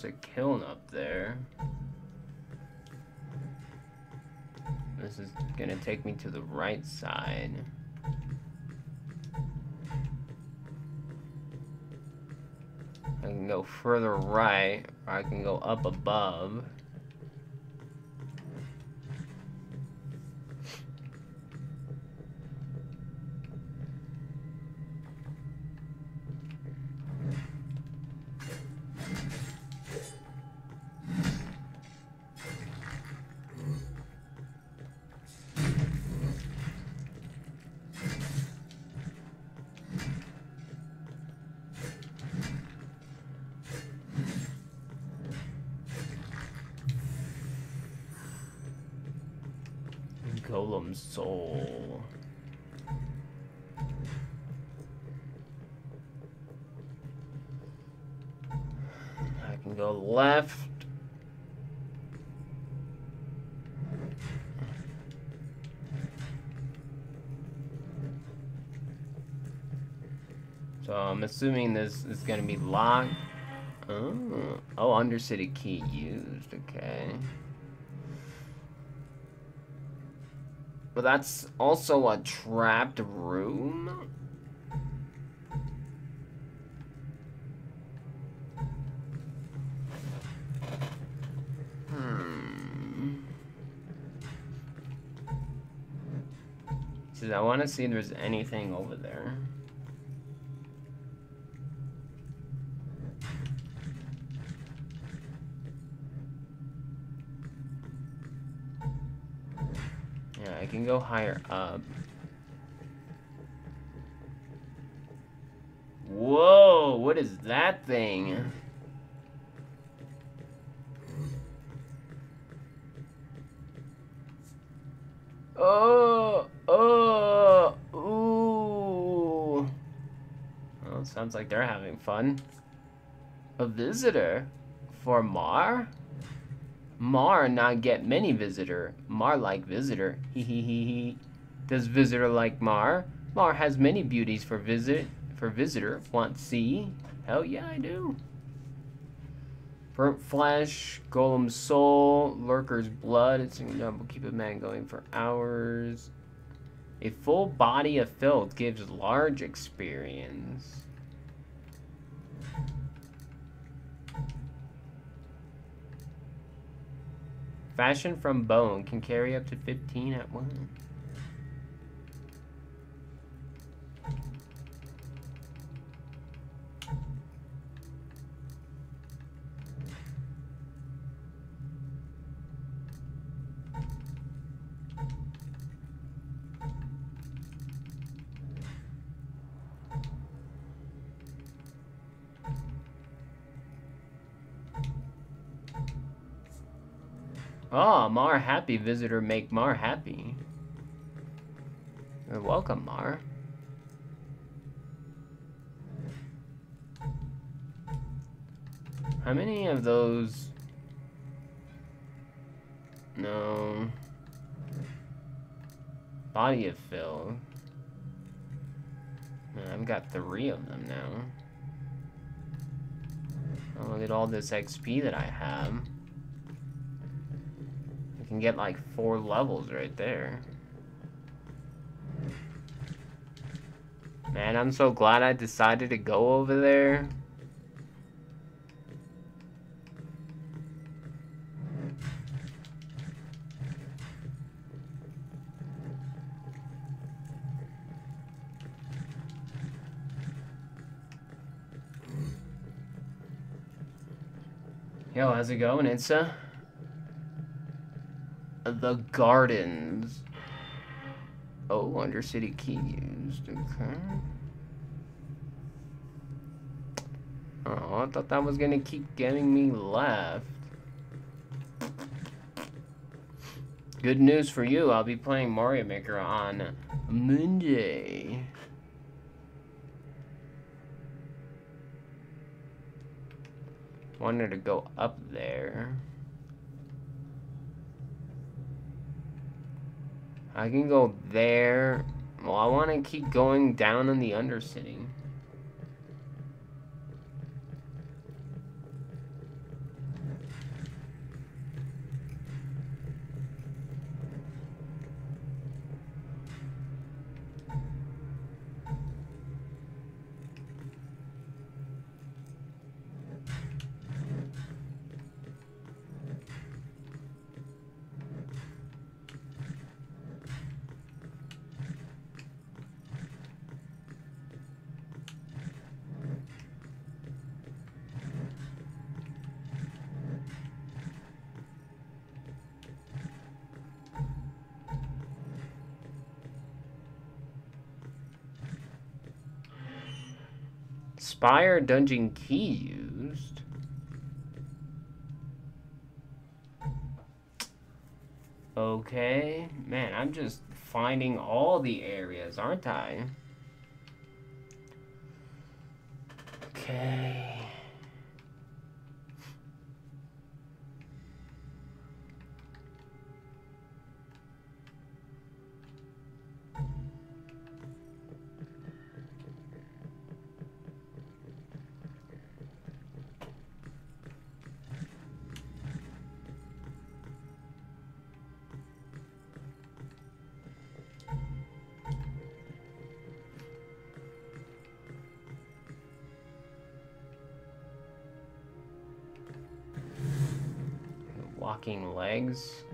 There's a kiln up there. This is gonna take me to the right side. I can go further right, or I can go up above. Golem soul. I can go left. So I'm assuming this is gonna be locked. Oh, oh Undercity key used, okay. But that's also a trapped room? Hmm. I want to see if there's anything over there. Yeah, I can go higher up. Whoa, what is that thing? Oh, oh, ooh. Well, sounds like they're having fun. A visitor? For Mar? Mar not get many visitor. Mar like visitor. Hee hee hee hee. Does visitor like Mar? Mar has many beauties for visit for visitor. Want see? Hell yeah, I do. Burnt flesh, golem soul, lurker's blood. It's will keep a man going for hours. A full body of filth gives large experience. Fashion from bone can carry up to 15 at once. Oh, Mar happy visitor make Mar happy. You're welcome, Mar. How many of those... No... Body of Filth. Uh, I've got three of them now. Oh, look at all this XP that I have can get like four levels right there. Man, I'm so glad I decided to go over there. Yo, how's it going, Insta? The gardens. Oh, Undercity key used. Okay. Oh, I thought that was gonna keep getting me left. Good news for you, I'll be playing Mario Maker on Monday. Wanted to go up there. I can go there. Well, I want to keep going down in the Undercity. Spire dungeon key used. Okay. Man, I'm just finding all the areas, aren't I? Legs.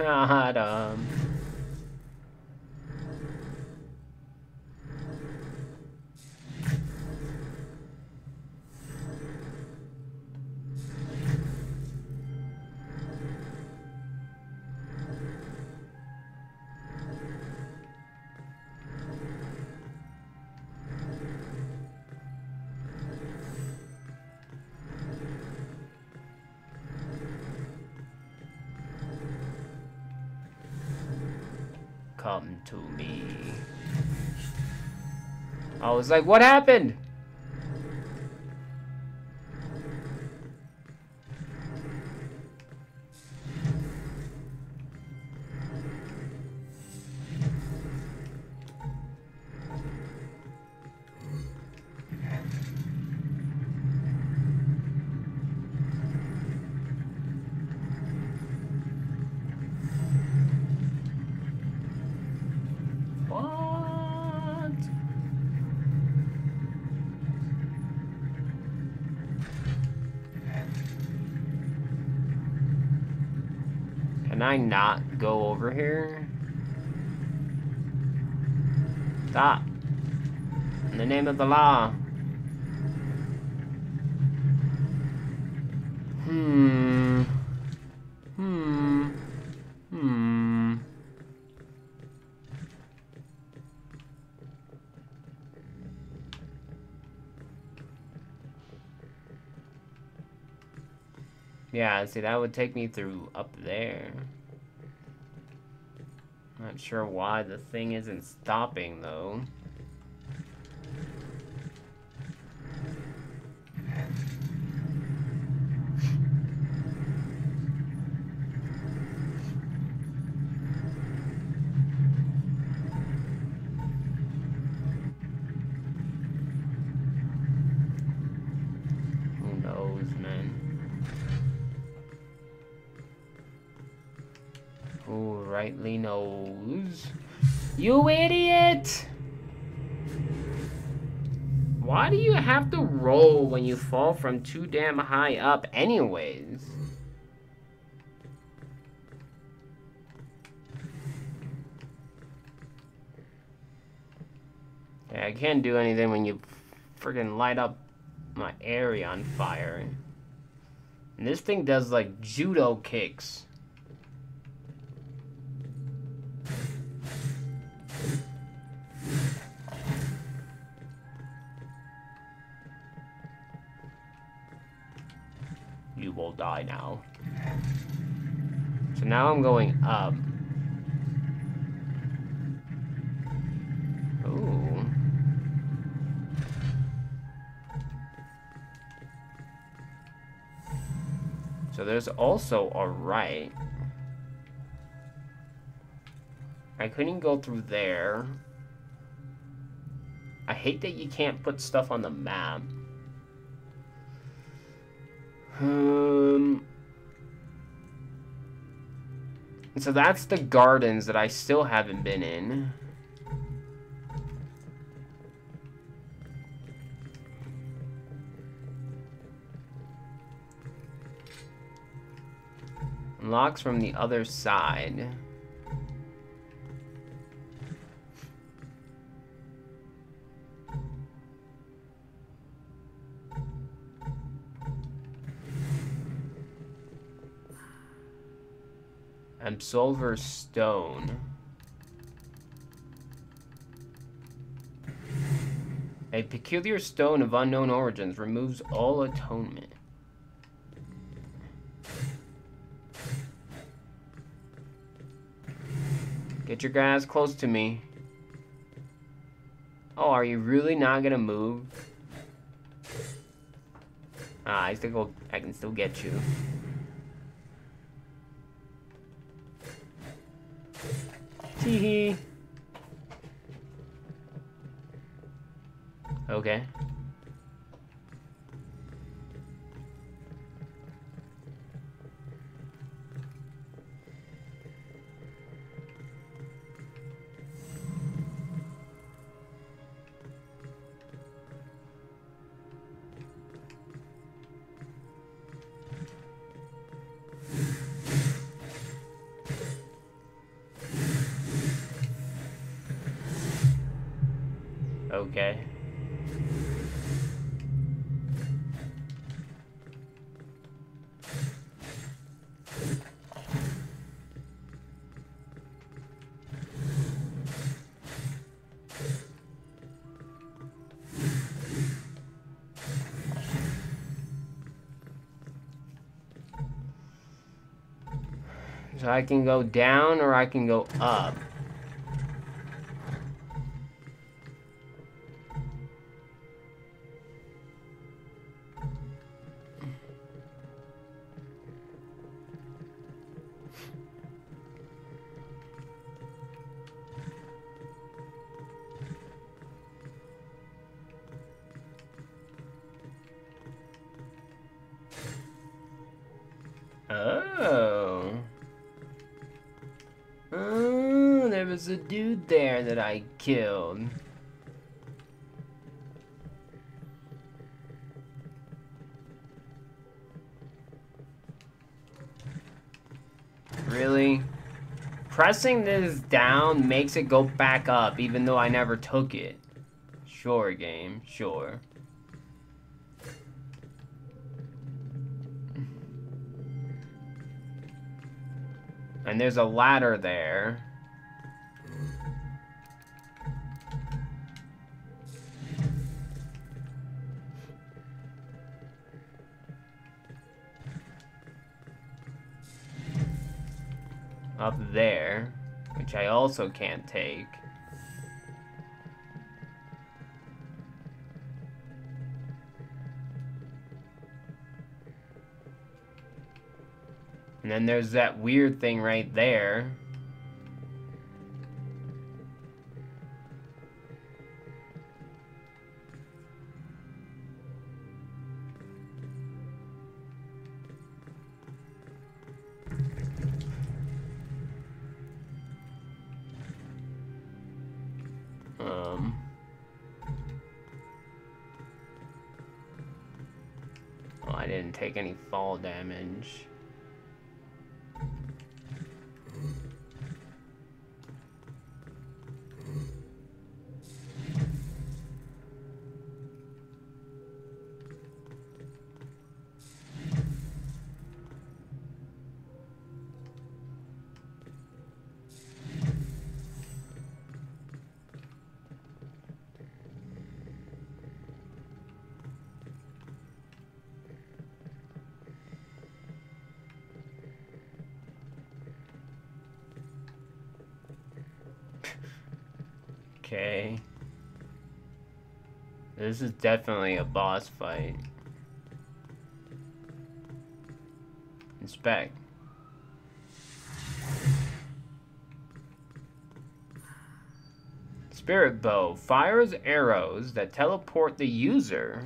Got I was like, what happened? Can I not go over here? Stop. In the name of the law. Hmm. Yeah, see, that would take me through up there. Not sure why the thing isn't stopping, though. You idiot! Why do you have to roll when you fall from too damn high up anyways? Yeah, I can't do anything when you freaking light up my area on fire. And this thing does like judo kicks. Die now. So now I'm going up. Ooh. So there's also a right. I couldn't go through there. I hate that you can't put stuff on the map. Um, so that's the gardens that I still haven't been in. Unlocks from the other side. Absolver Stone. A peculiar stone of unknown origins removes all atonement. Get your guys close to me. Oh, are you really not gonna move? Ah, I still go. I can still get you. Teehee. Okay. Okay. So I can go down or I can go up. A dude there that I killed. Really? Pressing this down makes it go back up, even though I never took it. Sure, game. Sure. And there's a ladder there. Which I also can't take. And then there's that weird thing right there. Take any fall damage. This is definitely a boss fight. Inspect. Spirit Bow fires arrows that teleport the user.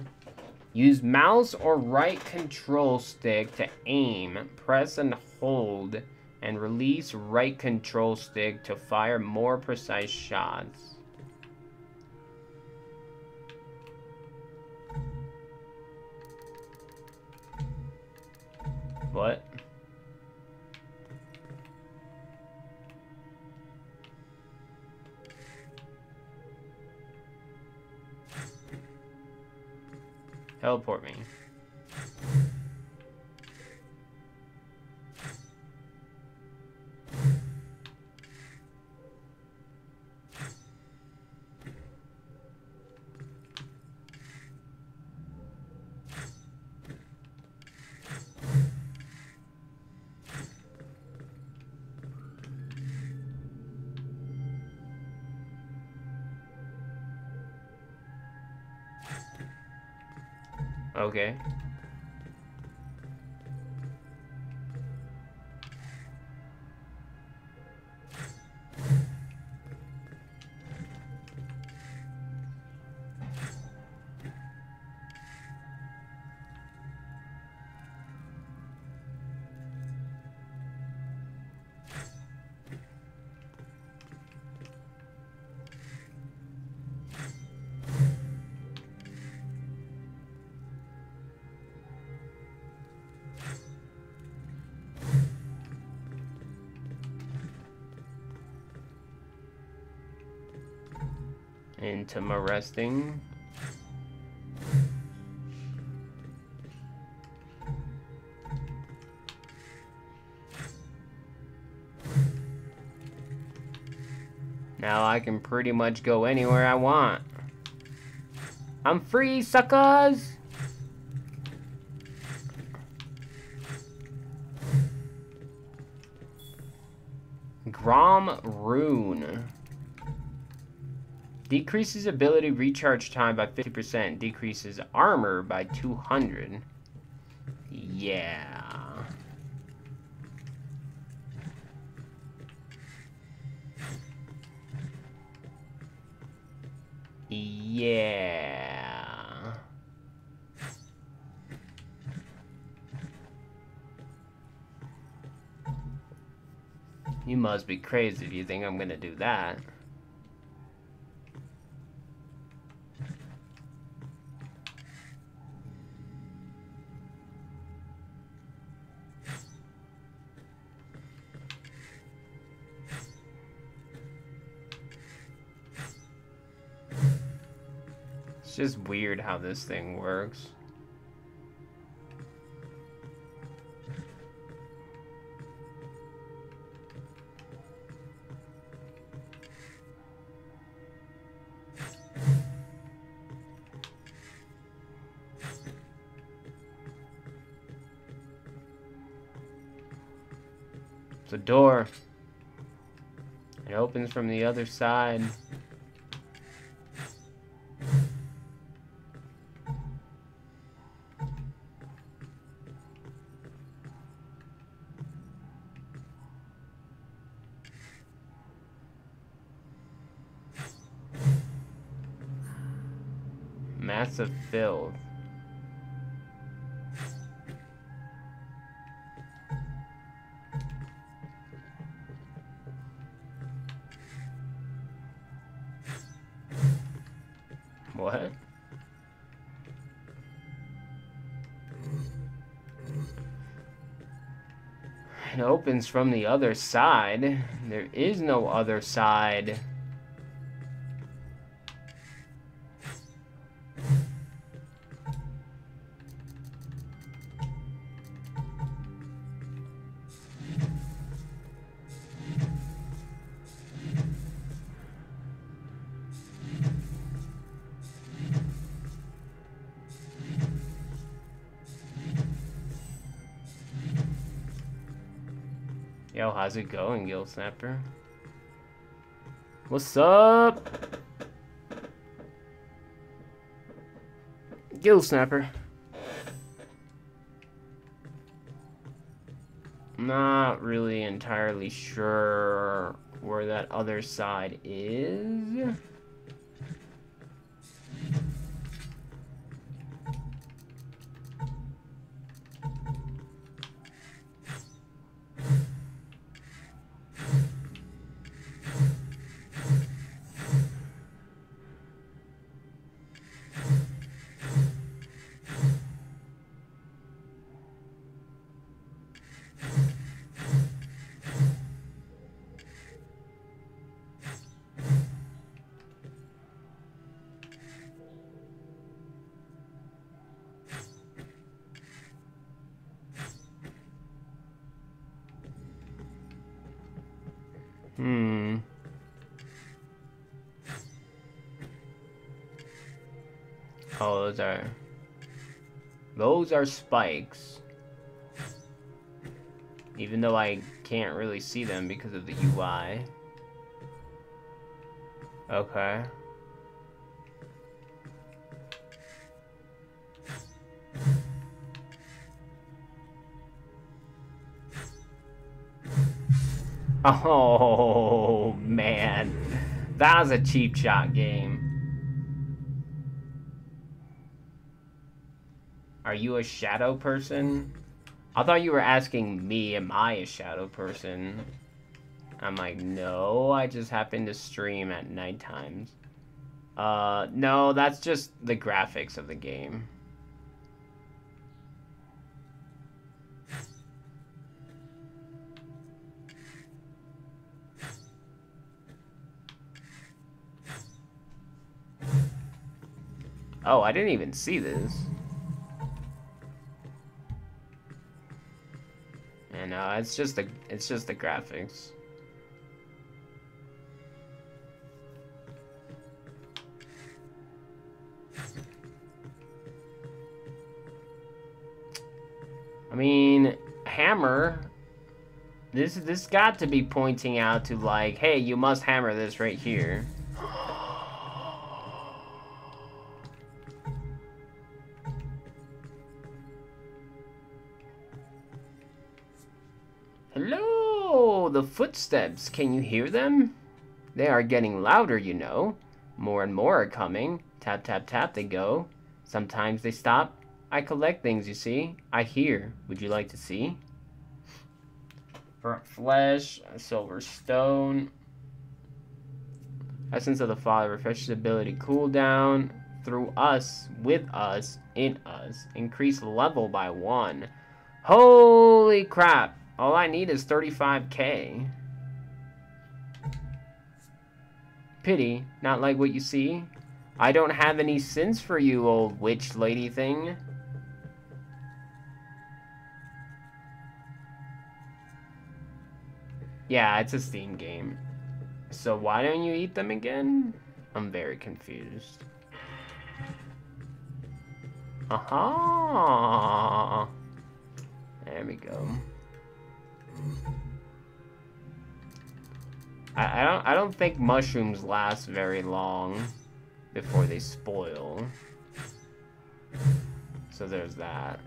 Use mouse or right control stick to aim. Press and hold and release right control stick to fire more precise shots. What? Teleport me. Okay. Into my resting. Now I can pretty much go anywhere I want. I'm free, suckers! Grom Rune. Decreases ability recharge time by 50%. Decreases armor by 200. Yeah. Yeah. You must be crazy if you think I'm gonna do that. Just weird how this thing works. It's a door. It opens from the other side. Opens from the other side. There is no other side. How's it going, Gill Snapper? What's up? Gill Snapper. Not really entirely sure where that other side is. Those are... Those are spikes. Even though I can't really see them because of the UI. Okay. Oh, man. That was a cheap shot game. Are you a shadow person? I thought you were asking me, am I a shadow person? I'm like, no, I just happen to stream at night times. Uh, no, that's just the graphics of the game. Oh, I didn't even see this. Uh, it's just the it's just the graphics. I mean, hammer. This this got to be pointing out to like, hey, you must hammer this right here. Footsteps. Can you hear them? They are getting louder, you know. More and more are coming. Tap, tap, tap, they go. Sometimes they stop. I collect things, you see. I hear. Would you like to see? Burnt flesh, silver stone. Essence of the Father refreshes ability cooldown through us, with us, in us. Increase level by one. Holy crap! All I need is 35k. Pity, not like what you see. I don't have any sins for you, old witch lady thing. Yeah, it's a Steam game. So why don't you eat them again? I'm very confused. Aha! There we go. I, I don't I don't think mushrooms last very long before they spoil. So there's that.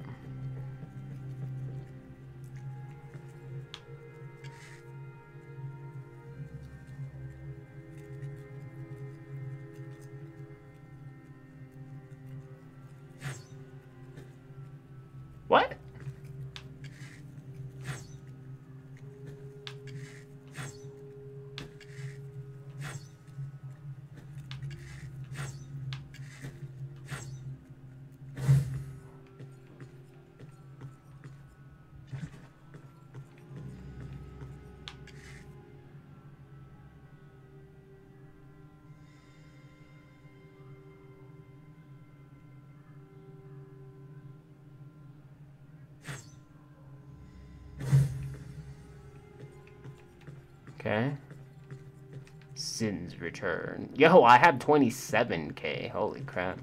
Okay. Sins return. Yo, I have 27k. Holy crap.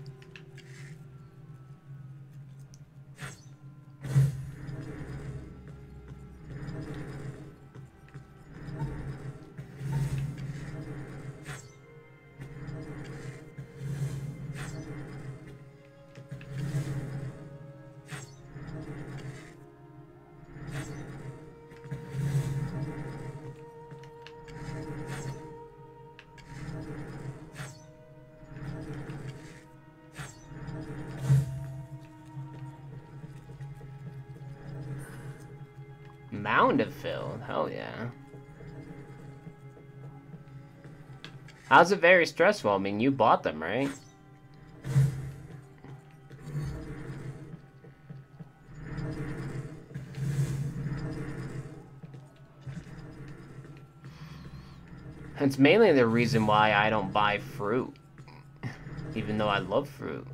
How's it very stressful? I mean, you bought them, right? It's mainly the reason why I don't buy fruit. Even though I love fruit.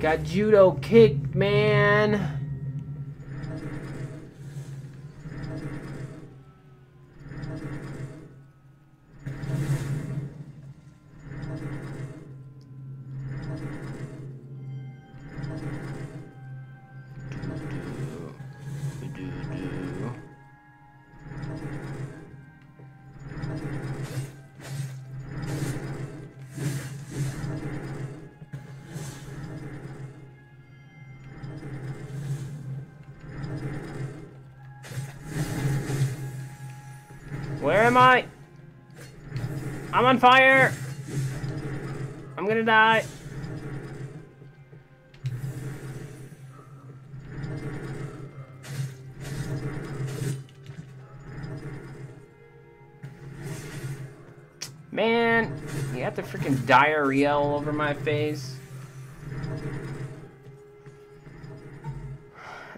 Got judo kicked, man. I'm on fire! I'm gonna die. Man, you have the freaking diarrhea all over my face.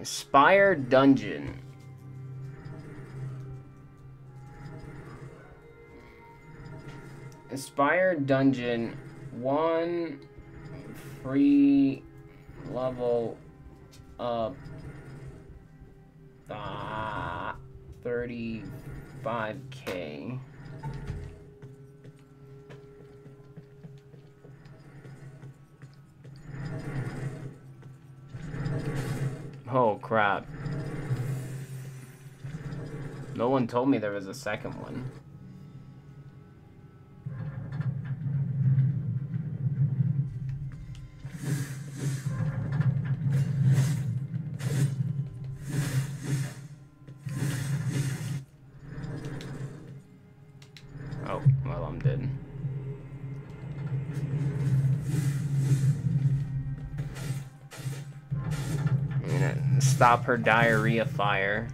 Aspire Dungeon. Aspire Dungeon, one free level up uh, 35k. Oh crap. No one told me there was a second one. Stop her diarrhea fire.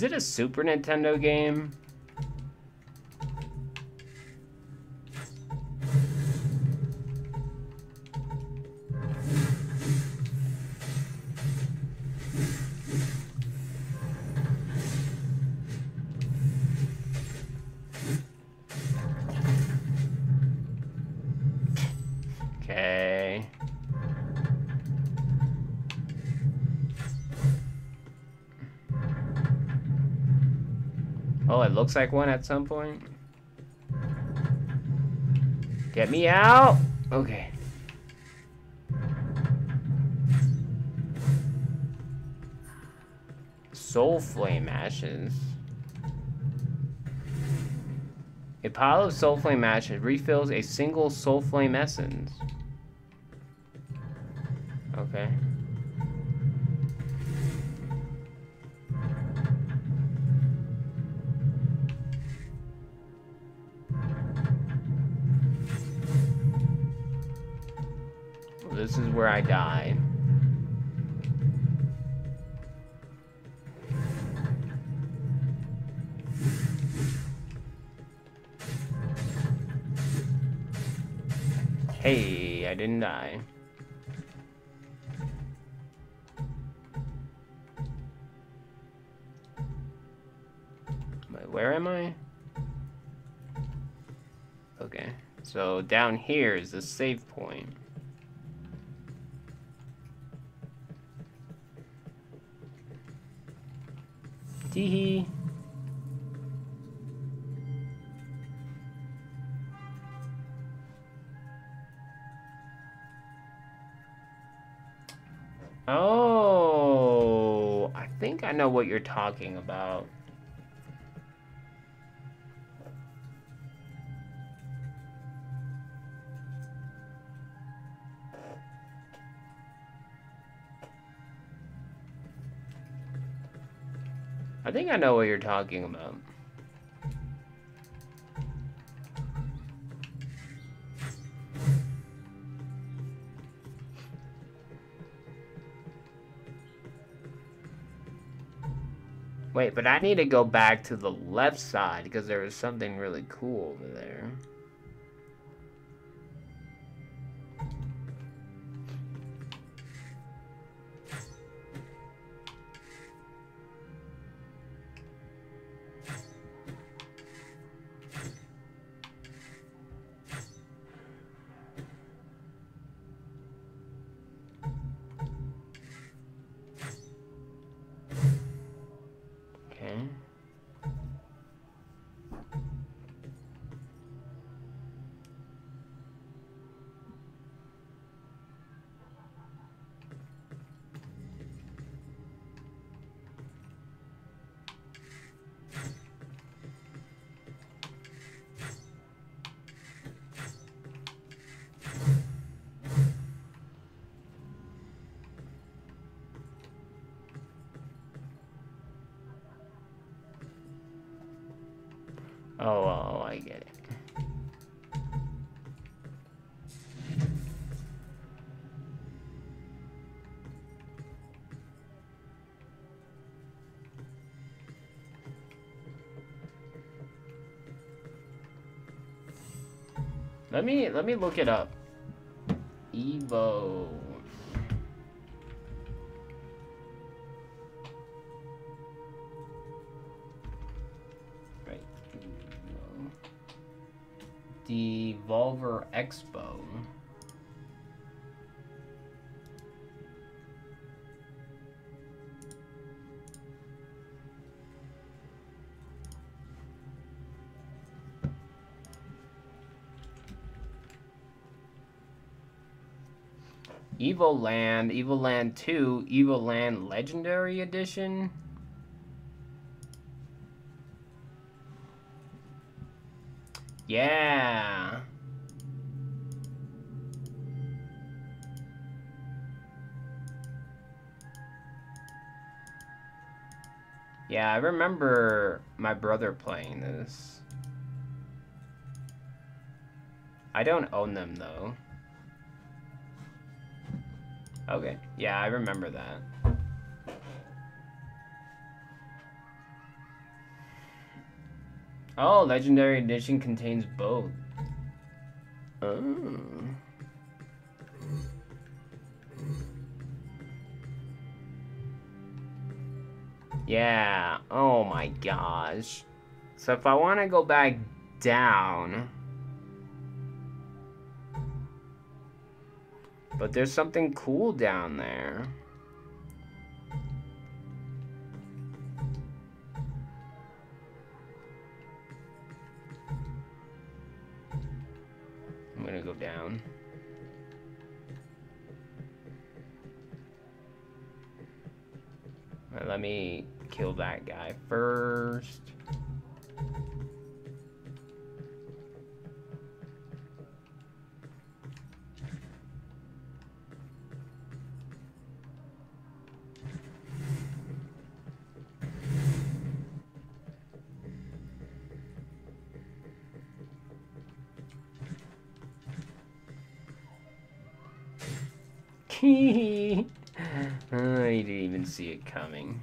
Is it a Super Nintendo game? It looks like one at some point. Get me out! Okay. Soul Flame Ashes. A pile of Soul Flame Ashes refills a single Soul Flame Essence. So down here is the save point. Teehee. Oh, I think I know what you're talking about. I know what you're talking about. Wait, but I need to go back to the left side because there was something really cool over there. Oh, oh, I get it. Let me let me look it up. Evo. Devolver Expo. Evoland, Evil Land 2, Evoland Legendary Edition. Yeah. Yeah, I remember my brother playing this. I don't own them though. Okay, yeah, I remember that. Oh, Legendary Edition contains both. Oh. Yeah, oh my gosh. So if I want to go back down... But there's something cool down there. I'm gonna go down. Alright, let me kill that guy first. I didn't even see it coming.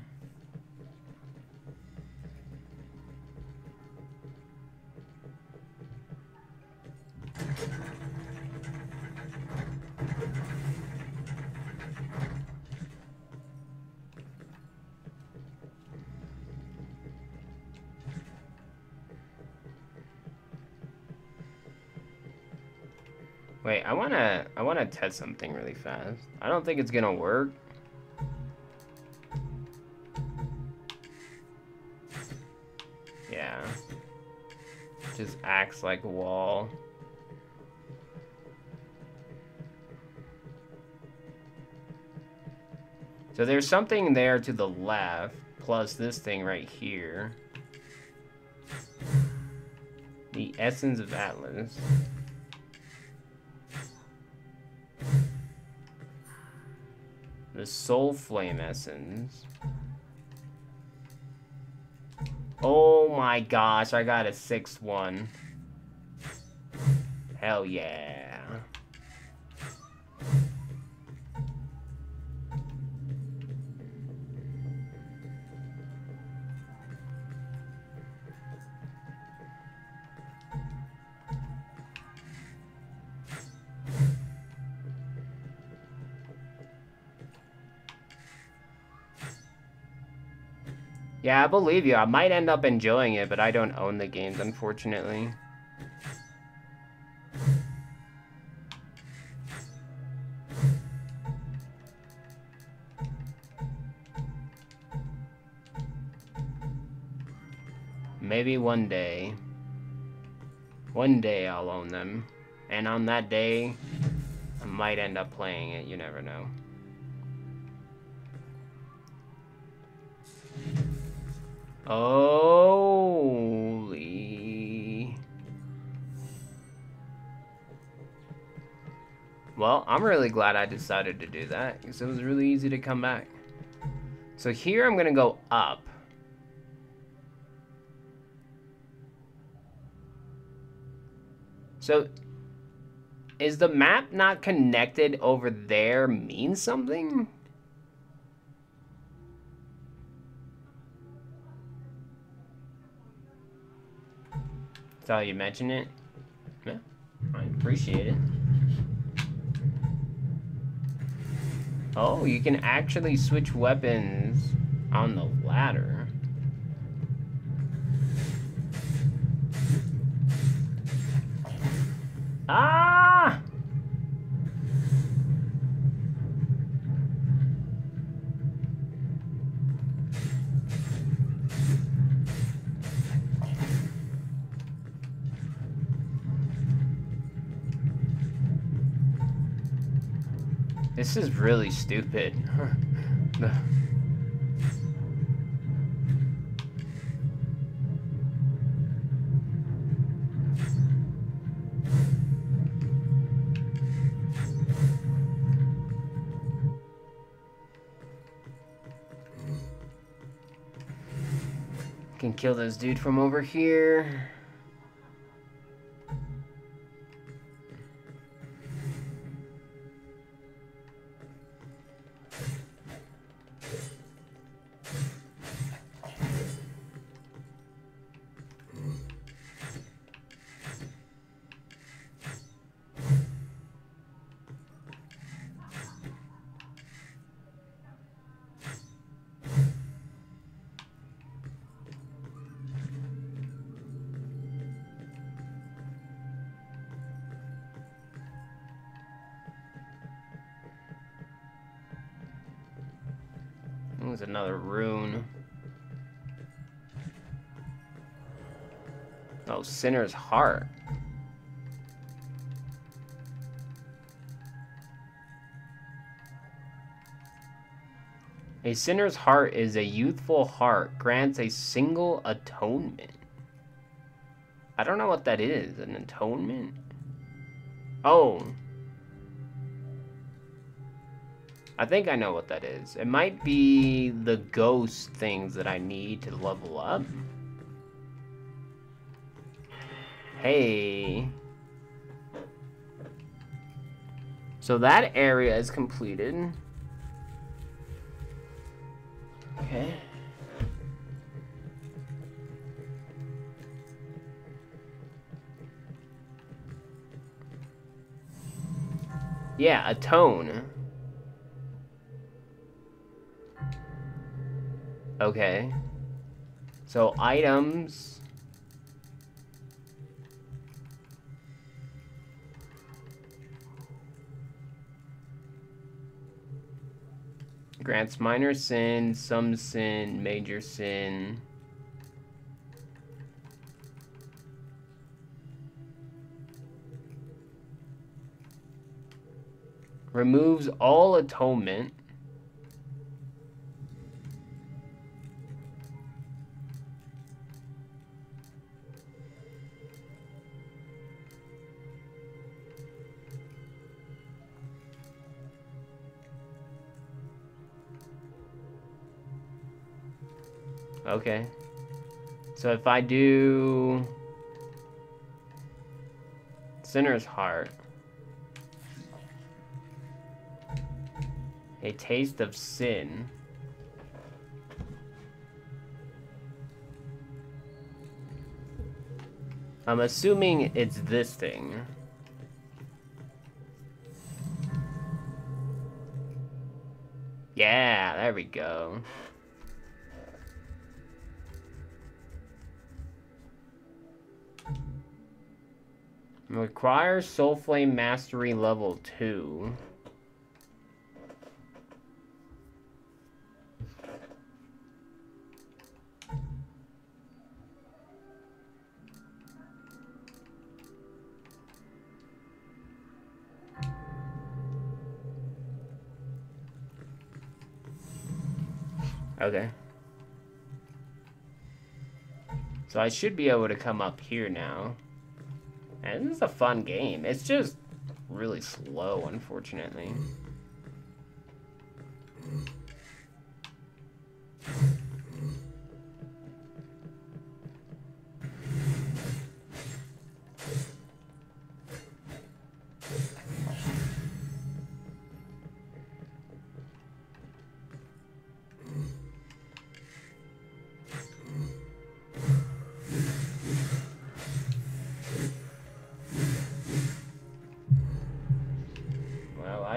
Wait, I wanna I wanna test something really fast. I don't think it's gonna work. Yeah. Just acts like a wall. So there's something there to the left, plus this thing right here. The essence of Atlas. Soul Flame Essence. Oh my gosh, I got a 6-1. Hell yeah. Yeah, I believe you. I might end up enjoying it, but I don't own the games, unfortunately. Maybe one day. One day I'll own them. And on that day, I might end up playing it. You never know. Holy. Well, I'm really glad I decided to do that because it was really easy to come back. So here I'm going to go up. So is the map not connected over there mean something? How you mentioned it. Yeah, I appreciate it. Oh, you can actually switch weapons on the ladder. Ah! This is really stupid. Can kill this dude from over here. Sinner's Heart. A sinner's heart is a youthful heart, grants a single atonement. I don't know what that is. An atonement? Oh. I think I know what that is. It might be the ghost things that I need to level up. Hey. So that area is completed. Okay. Yeah, a tone. Okay. So items. Grants minor sin, some sin, major sin. Removes all atonement. Okay. So if I do... Sinner's Heart. A Taste of Sin. I'm assuming it's this thing. Yeah, there we go. Requires Soul Flame Mastery level 2. Okay. So I should be able to come up here now. And this is a fun game. It's just really slow, unfortunately.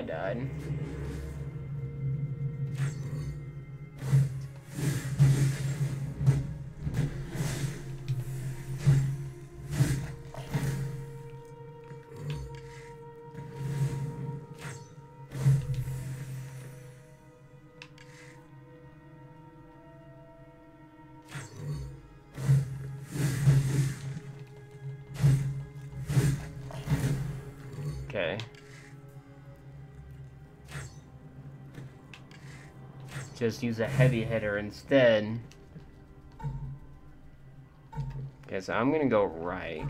I died. Just use a heavy hitter instead. Okay, so I'm gonna go right.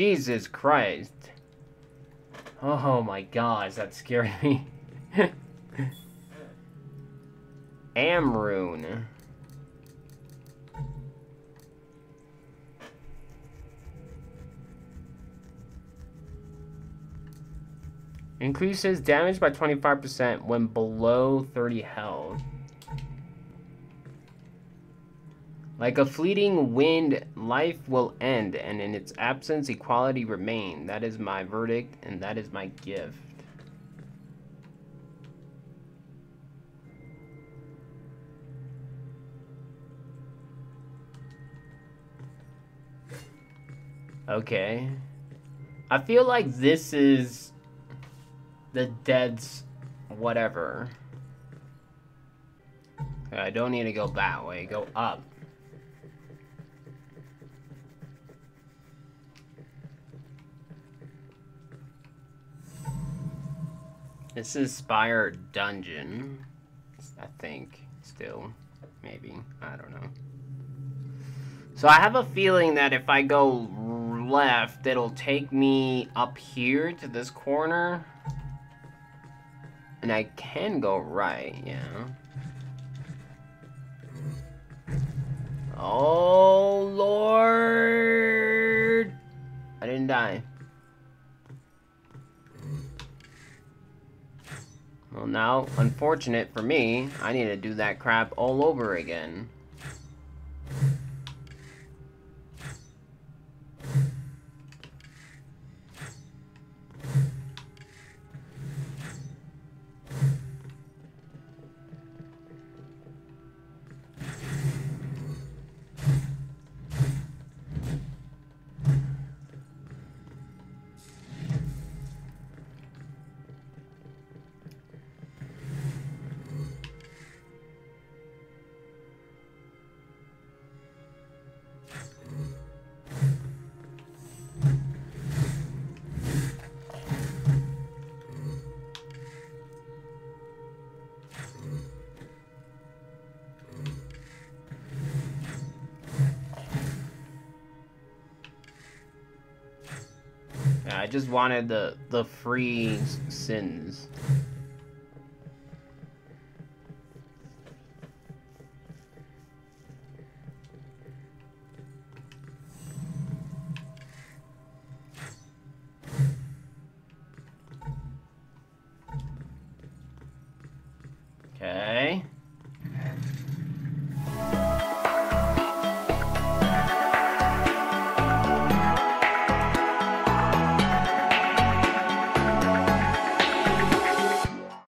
Jesus Christ. Oh my gosh, that scared me. Amrune. Increases damage by 25% when below 30 health. Like a fleeting wind, life will end, and in its absence, equality remain. That is my verdict, and that is my gift. Okay. I feel like this is the dead's whatever. I don't need to go that way, go up. This is Spire Dungeon, I think, still, maybe, I don't know. So I have a feeling that if I go left, it'll take me up here to this corner. And I can go right, yeah. Oh, Lord! I didn't die. Well, now, unfortunate for me, I need to do that crap all over again. Just wanted the the free sins.